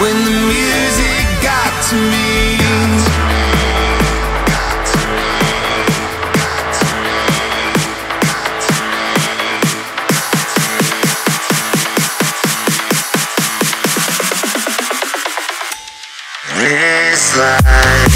when the music got to me. This life